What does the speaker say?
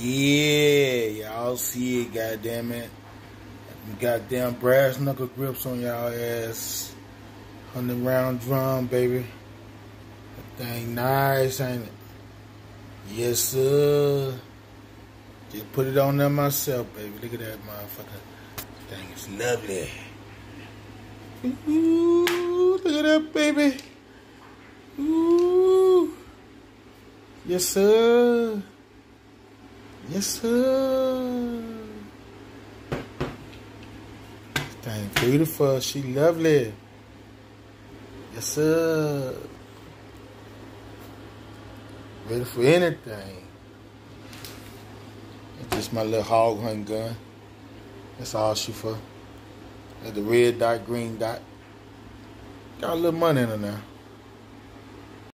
Yeah, y'all see it, goddamn it. Goddamn brass knuckle grips on y'all ass. Hundred round drum, baby. That thing nice, ain't it? Yes, sir. Just put it on there myself, baby. Look at that motherfucker. That thing is lovely. Ooh, look at that, baby. Ooh. Yes, sir. Sir. Thing beautiful. She lovely. Yes, sir. Ready for anything. It's just my little hog hunt gun. That's all she for. Got the red dot, green dot. Got a little money in her now.